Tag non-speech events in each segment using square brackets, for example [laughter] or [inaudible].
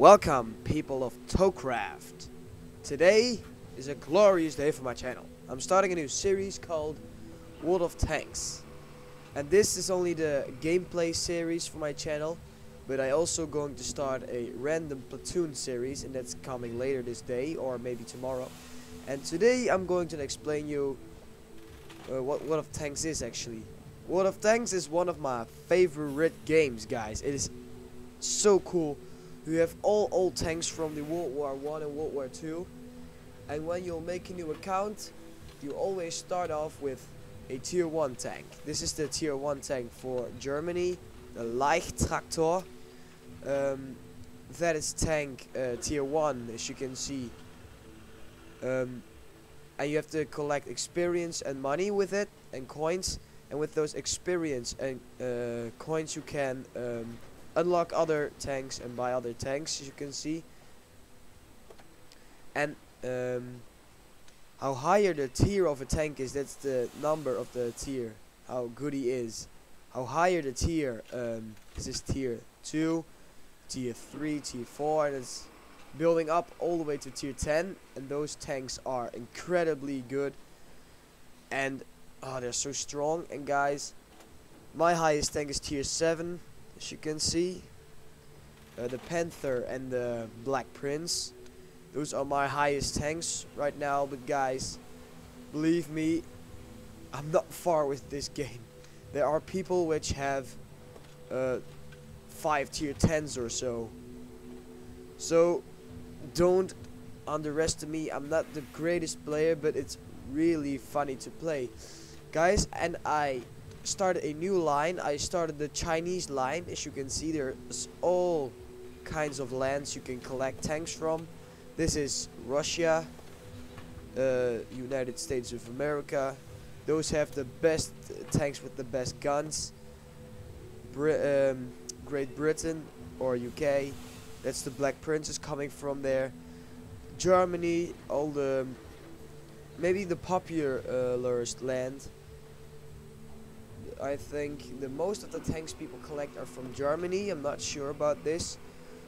Welcome, people of Thocraft. Today is a glorious day for my channel. I'm starting a new series called World of Tanks. And this is only the gameplay series for my channel, but I'm also going to start a random platoon series and that's coming later this day or maybe tomorrow. And today I'm going to explain you uh, what World of Tanks is actually. World of Tanks is one of my favorite games, guys. It is so cool. You have all old tanks from the World War One and World War Two, and when you make a new account, you always start off with a Tier 1 tank. This is the Tier 1 tank for Germany, the Leichtraktor. Um, that is tank uh, Tier 1, as you can see. Um, and you have to collect experience and money with it, and coins. And with those experience and uh, coins, you can um, unlock other tanks and buy other tanks, as you can see. And um, how higher the tier of a tank is, that's the number of the tier, how good he is. How higher the tier, um, this is tier 2, tier 3, tier 4, and it's building up all the way to tier 10, and those tanks are incredibly good. And, oh, they're so strong, and guys, my highest tank is tier 7, as you can see. Uh, the Panther and the Black Prince. Those are my highest tanks right now, but guys, believe me, I'm not far with this [laughs] game. There are people which have uh, 5 tier 10s or so. So, don't underestimate me. I'm not the greatest player, but it's really funny to play. Guys, and I started a new line. I started the Chinese line. As you can see, there's all kinds of lands you can collect tanks from. This is Russia, uh, United States of America. Those have the best tanks with the best guns. Um, Great Britain or UK. That's the Black Princess coming from there. Germany, all the maybe the popular uh, land. I think the most of the tanks people collect are from Germany. I'm not sure about this.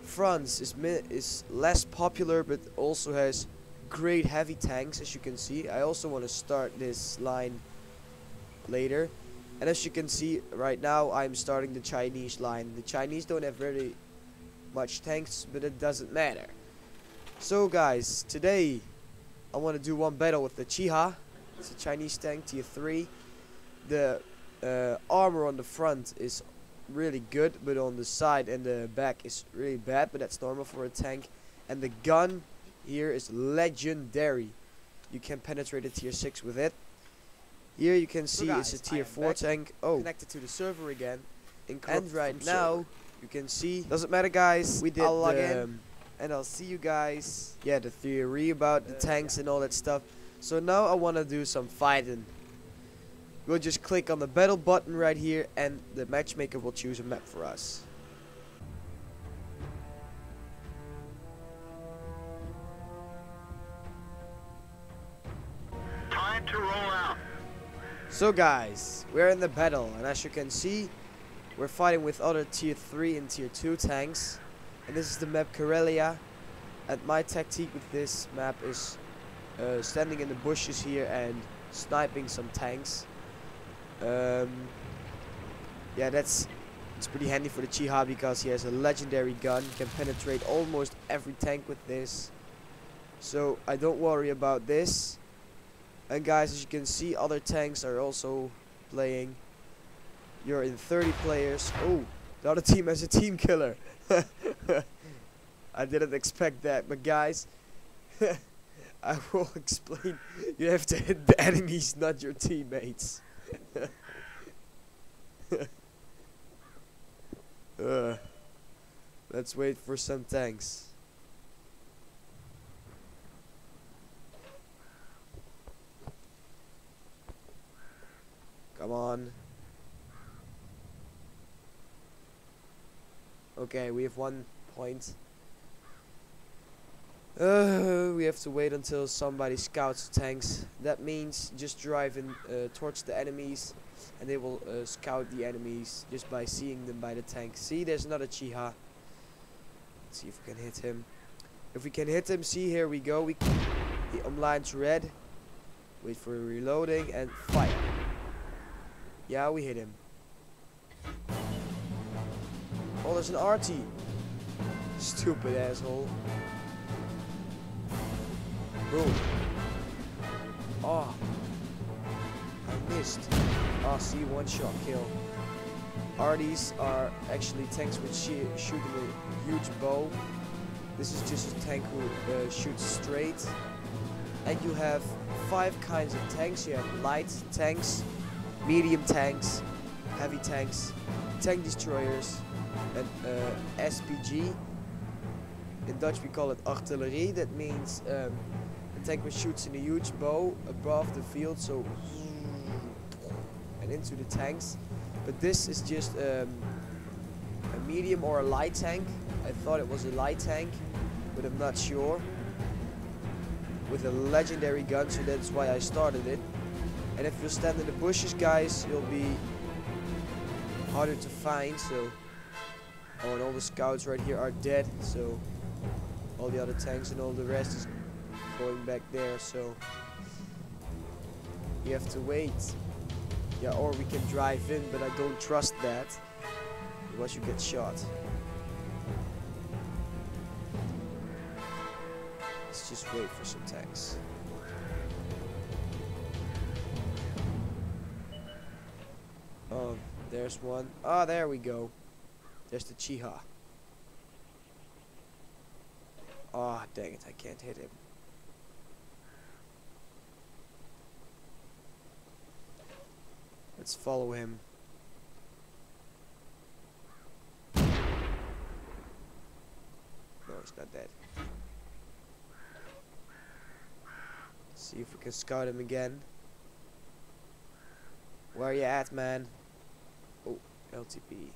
France is is less popular but also has great heavy tanks as you can see. I also want to start this line later. And as you can see right now I'm starting the Chinese line. The Chinese don't have very much tanks but it doesn't matter. So guys, today I want to do one battle with the Chiha. It's a Chinese tank tier 3. The uh, armor on the front is really good, but on the side and the back is really bad, but that's normal for a tank. And the gun here is legendary. You can penetrate a tier 6 with it. Here you can see so guys, it's a tier 4 tank. Oh, connected to the server again. And right now, server. you can see, doesn't matter guys, we did I'll log the, in. And I'll see you guys, yeah, the theory about the uh, tanks yeah. and all that stuff. So now I want to do some fighting. We'll just click on the battle button right here and the matchmaker will choose a map for us. Time to roll out. So guys, we're in the battle and as you can see, we're fighting with other tier 3 and tier 2 tanks. And this is the map Karelia. And my tactic with this map is uh, standing in the bushes here and sniping some tanks. Um, yeah, that's it's pretty handy for the Chiha because he has a legendary gun, can penetrate almost every tank with this. So I don't worry about this. And guys, as you can see, other tanks are also playing. You're in 30 players. Oh, the other team has a team killer. [laughs] I didn't expect that, but guys, [laughs] I will [laughs] explain. You have to hit the enemies, not your teammates. [laughs] uh, let's wait for some tanks. Come on. Okay, we have one point. Uh, we have to wait until somebody scouts tanks. That means just driving uh, towards the enemies and they will uh, scout the enemies just by seeing them by the tank. See, there's another Chiha. Let's see if we can hit him. If we can hit him, see here we go. We the omlines red. Wait for reloading and fire. Yeah, we hit him. Oh, there's an arty. Stupid asshole. Boom. Oh. I missed. Oh, see, one shot kill. Arties are actually tanks which shoot a huge bow. This is just a tank who uh, shoots straight. And you have five kinds of tanks. You have light tanks, medium tanks, heavy tanks, tank destroyers, and uh, SPG. In Dutch we call it artillerie. That means um, a tank which shoots in a huge bow above the field, so and into the tanks. But this is just um, a medium or a light tank. I thought it was a light tank, but I'm not sure. With a legendary gun, so that's why I started it. And if you stand in the bushes, guys, you'll be harder to find. So, oh, and all the scouts right here are dead. So, all the other tanks and all the rest is going back there. So, you have to wait. Yeah, or we can drive in, but I don't trust that. Otherwise you get shot. Let's just wait for some tanks. Oh, there's one. Ah, there we go. There's the Chiha. Ah, oh, dang it, I can't hit him. Let's follow him. No, he's not dead. See if we can scout him again. Where you at, man? Oh, LTP.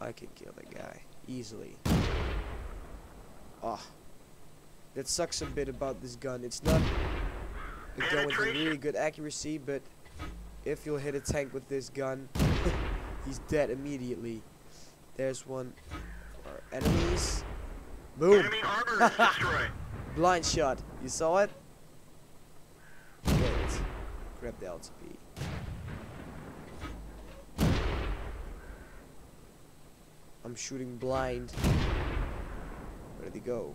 I can kill that guy easily. Ah. Oh. That sucks a bit about this gun. It's not the gun with a really good accuracy, but if you'll hit a tank with this gun, [laughs] he's dead immediately. There's one Our enemies. Boom! Enemy [laughs] Blind shot. You saw it? Get it. Grab the LTP. I'm shooting blind. Where did he go?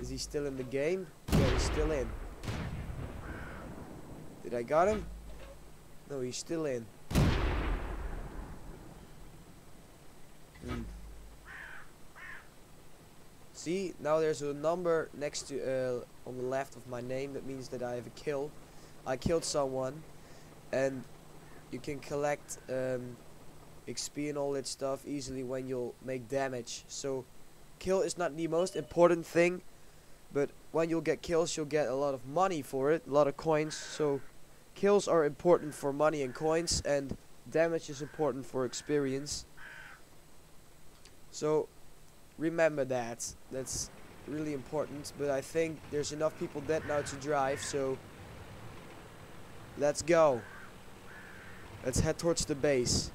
Is he still in the game? Yeah, he's still in. Did I got him? No, he's still in. Hmm. See, now there's a number next to, uh, on the left of my name. That means that I have a kill. I killed someone. And you can collect um, XP and all that stuff easily when you'll make damage. So, kill is not the most important thing. But when you'll get kills, you'll get a lot of money for it. A lot of coins. So, Kills are important for money and coins, and damage is important for experience. So, remember that. That's really important. But I think there's enough people dead now to drive, so let's go. Let's head towards the base.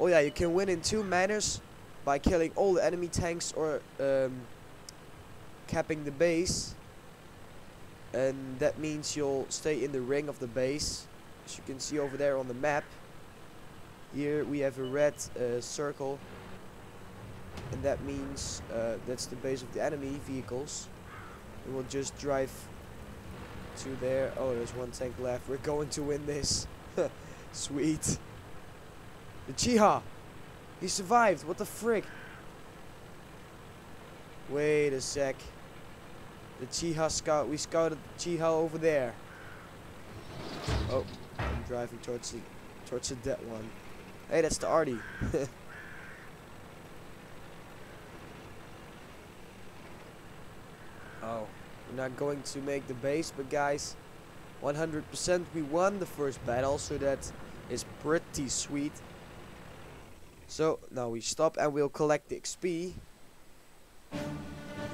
Oh yeah, you can win in two manners by killing all the enemy tanks or um, capping the base and that means you'll stay in the ring of the base. As you can see over there on the map here we have a red uh, circle. And that means uh, that's the base of the enemy vehicles. And we'll just drive to there. Oh there's one tank left. We're going to win this. [laughs] Sweet. The Chiha he survived. What the frick? Wait a sec the Chiha scout. We scouted the Chiha over there. Oh, I'm driving towards the towards the dead one. Hey, that's the Artie. [laughs] oh, we're not going to make the base, but guys, 100% we won the first battle, so that is pretty sweet. So now we stop and we'll collect the XP.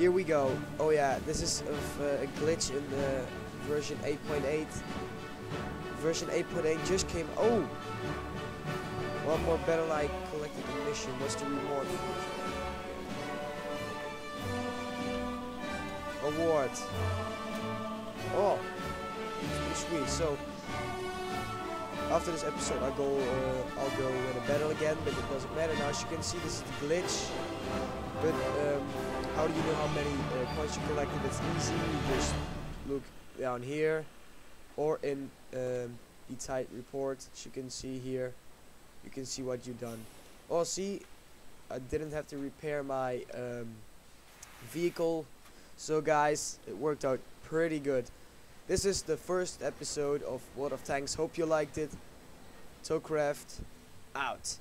Here we go. Oh yeah, this is of, uh, a glitch in the version 8.8. Version 8.8 just came. Oh! One more battle I collected mission. What's the reward? Award. Oh, sweet. So after this episode, I'll go. Uh, I'll go in a battle again, but it doesn't matter now. As you can see, this is the glitch. But um, how do you know how many uh, points you collected? It's easy. You just look down here, or in um, the tight report. As you can see here, you can see what you've done. Oh, see, I didn't have to repair my um, vehicle. So guys, it worked out pretty good. This is the first episode of World of Tanks. Hope you liked it. Thocraft out.